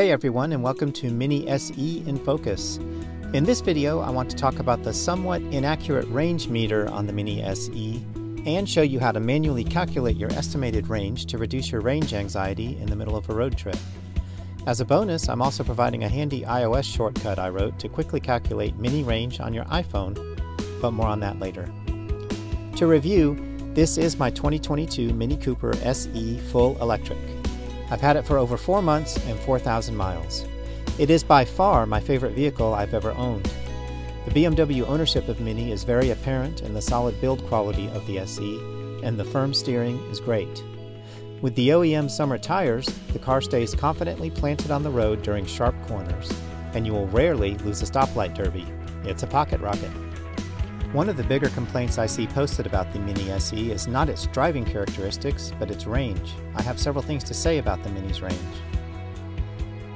Hey everyone and welcome to Mini SE in Focus. In this video I want to talk about the somewhat inaccurate range meter on the Mini SE and show you how to manually calculate your estimated range to reduce your range anxiety in the middle of a road trip. As a bonus, I'm also providing a handy iOS shortcut I wrote to quickly calculate mini range on your iPhone, but more on that later. To review, this is my 2022 Mini Cooper SE Full Electric. I've had it for over four months and 4,000 miles. It is by far my favorite vehicle I've ever owned. The BMW ownership of Mini is very apparent in the solid build quality of the SE, and the firm steering is great. With the OEM summer tires, the car stays confidently planted on the road during sharp corners, and you will rarely lose a stoplight derby. It's a pocket rocket. One of the bigger complaints I see posted about the Mini SE is not its driving characteristics, but its range. I have several things to say about the Mini's range.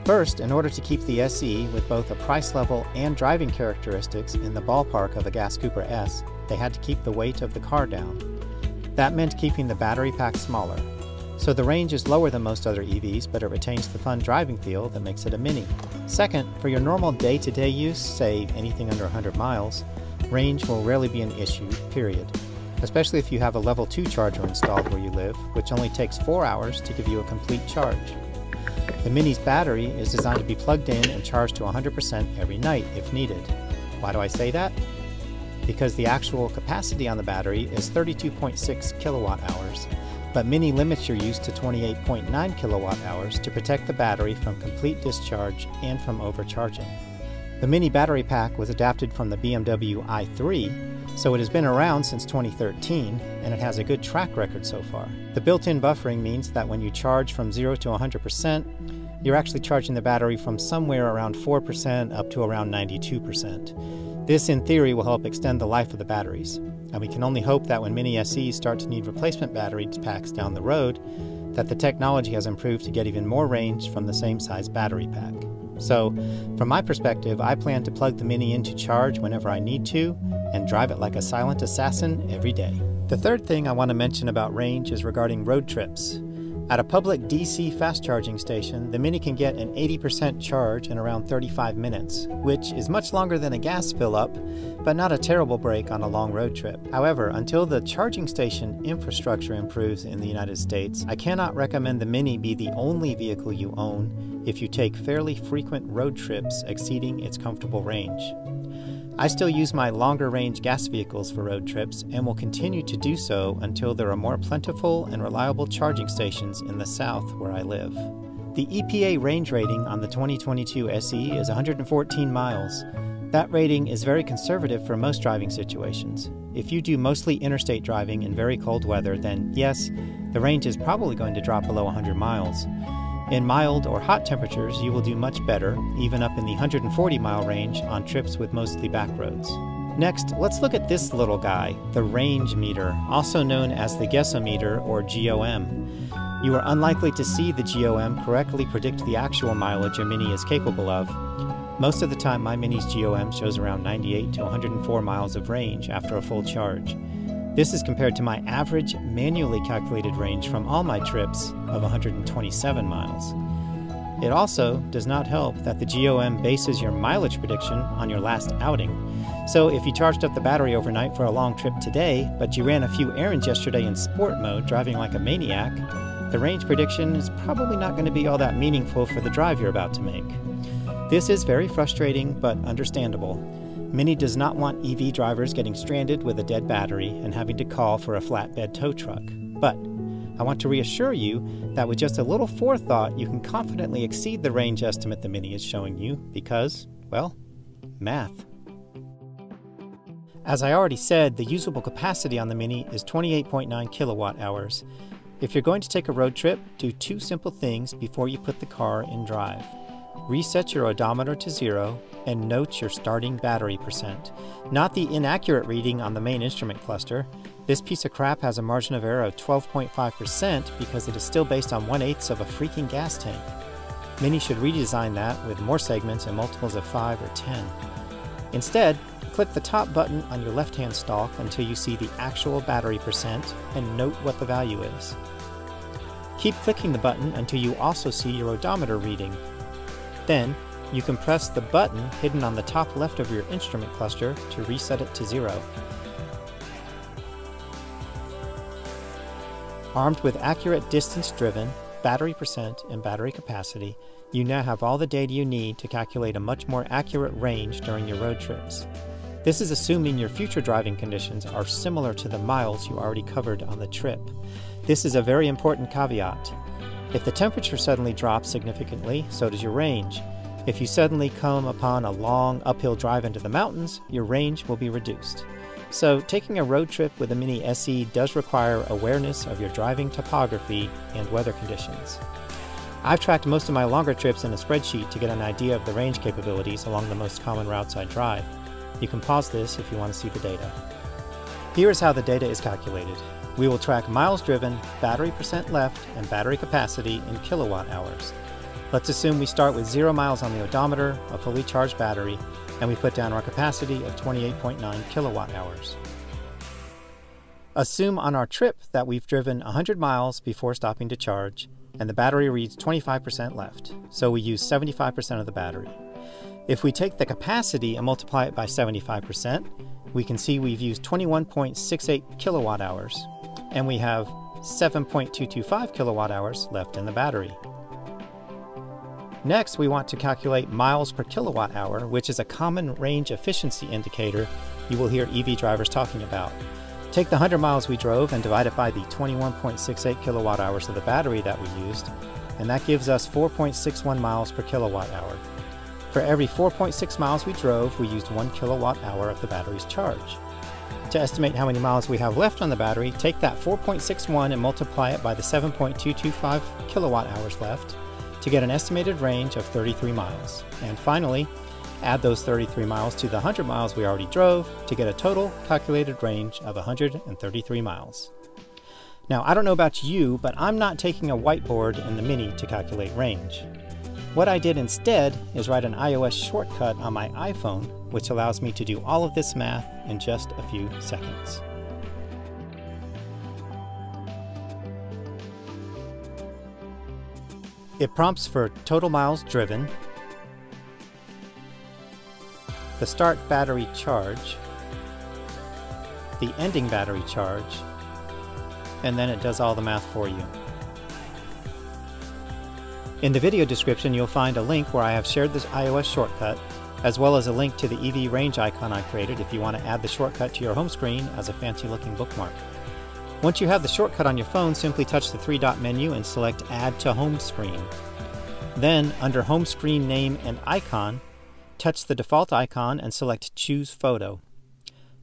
First, in order to keep the SE with both a price level and driving characteristics in the ballpark of a gas Cooper S, they had to keep the weight of the car down. That meant keeping the battery pack smaller, so the range is lower than most other EVs, but it retains the fun driving feel that makes it a Mini. Second, for your normal day-to-day -day use, say anything under 100 miles, range will rarely be an issue, period. Especially if you have a level 2 charger installed where you live, which only takes 4 hours to give you a complete charge. The Mini's battery is designed to be plugged in and charged to 100% every night if needed. Why do I say that? Because the actual capacity on the battery is 32.6 kilowatt hours, but Mini limits your use to 28.9 kilowatt hours to protect the battery from complete discharge and from overcharging. The Mini battery pack was adapted from the BMW i3, so it has been around since 2013 and it has a good track record so far. The built-in buffering means that when you charge from 0 to 100%, you're actually charging the battery from somewhere around 4% up to around 92%. This, in theory, will help extend the life of the batteries. And we can only hope that when Mini SEs start to need replacement battery packs down the road, that the technology has improved to get even more range from the same size battery pack. So, from my perspective, I plan to plug the Mini into charge whenever I need to and drive it like a silent assassin every day. The third thing I want to mention about range is regarding road trips. At a public DC fast charging station, the Mini can get an 80% charge in around 35 minutes, which is much longer than a gas fill up, but not a terrible break on a long road trip. However, until the charging station infrastructure improves in the United States, I cannot recommend the Mini be the only vehicle you own if you take fairly frequent road trips exceeding its comfortable range. I still use my longer range gas vehicles for road trips and will continue to do so until there are more plentiful and reliable charging stations in the south where I live. The EPA range rating on the 2022 SE is 114 miles. That rating is very conservative for most driving situations. If you do mostly interstate driving in very cold weather, then yes, the range is probably going to drop below 100 miles. In mild or hot temperatures, you will do much better, even up in the 140 mile range on trips with mostly back roads. Next, let's look at this little guy, the range meter, also known as the Guessometer or GOM. You are unlikely to see the GOM correctly predict the actual mileage a Mini is capable of. Most of the time, my Mini's GOM shows around 98 to 104 miles of range after a full charge. This is compared to my average manually calculated range from all my trips of 127 miles. It also does not help that the GOM bases your mileage prediction on your last outing. So if you charged up the battery overnight for a long trip today, but you ran a few errands yesterday in sport mode driving like a maniac, the range prediction is probably not going to be all that meaningful for the drive you're about to make. This is very frustrating but understandable. Mini does not want EV drivers getting stranded with a dead battery and having to call for a flatbed tow truck. But I want to reassure you that with just a little forethought, you can confidently exceed the range estimate the Mini is showing you because, well, math. As I already said, the usable capacity on the Mini is 28.9 kilowatt hours. If you're going to take a road trip, do two simple things before you put the car in drive. Reset your odometer to zero and note your starting battery percent, not the inaccurate reading on the main instrument cluster. This piece of crap has a margin of error of 12.5% because it is still based on 1 8 of a freaking gas tank. Mini should redesign that with more segments and multiples of 5 or 10. Instead, click the top button on your left-hand stalk until you see the actual battery percent and note what the value is. Keep clicking the button until you also see your odometer reading Then, you can press the button hidden on the top left of your instrument cluster to reset it to zero. Armed with accurate distance driven, battery percent, and battery capacity, you now have all the data you need to calculate a much more accurate range during your road trips. This is assuming your future driving conditions are similar to the miles you already covered on the trip. This is a very important caveat. If the temperature suddenly drops significantly, so does your range. If you suddenly come upon a long uphill drive into the mountains, your range will be reduced. So, taking a road trip with a Mini SE does require awareness of your driving topography and weather conditions. I've tracked most of my longer trips in a spreadsheet to get an idea of the range capabilities along the most common routes I drive. You can pause this if you want to see the data. Here is how the data is calculated. We will track miles driven, battery percent left, and battery capacity in kilowatt hours. Let's assume we start with 0 miles on the odometer, a fully charged battery, and we put down our capacity of 28.9 kilowatt hours. Assume on our trip that we've driven 100 miles before stopping to charge, and the battery reads 25% left, so we use 75% of the battery. If we take the capacity and multiply it by 75%, we can see we've used 21.68 kilowatt hours, and we have 7.225 kilowatt hours left in the battery. Next, we want to calculate miles per kilowatt hour, which is a common range efficiency indicator you will hear EV drivers talking about. Take the 100 miles we drove and divide it by the 21.68 kilowatt hours of the battery that we used, and that gives us 4.61 miles per kilowatt hour. For every 4.6 miles we drove, we used 1 kilowatt hour of the battery's charge. To estimate how many miles we have left on the battery, take that 4.61 and multiply it by the 7.225 kilowatt hours left, to get an estimated range of 33 miles. And finally, add those 33 miles to the 100 miles we already drove to get a total calculated range of 133 miles. Now, I don't know about you, but I'm not taking a whiteboard in the Mini to calculate range. What I did instead is write an iOS shortcut on my iPhone, which allows me to do all of this math in just a few seconds. It prompts for total miles driven, the start battery charge, the ending battery charge, and then it does all the math for you. In the video description, you'll find a link where I have shared this iOS shortcut, as well as a link to the EV range icon I created if you want to add the shortcut to your home screen as a fancy looking bookmark. Once you have the shortcut on your phone, simply touch the three dot menu and select Add to Home Screen. Then, under Home Screen Name and Icon, touch the default icon and select Choose Photo.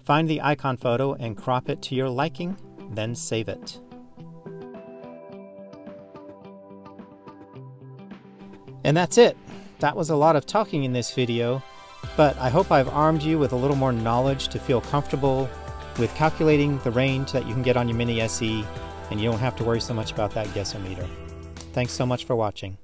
Find the icon photo and crop it to your liking, then save it. And that's it. That was a lot of talking in this video, but I hope I've armed you with a little more knowledge to feel comfortable with calculating the range that you can get on your Mini SE, and you don't have to worry so much about that guessometer. Thanks so much for watching.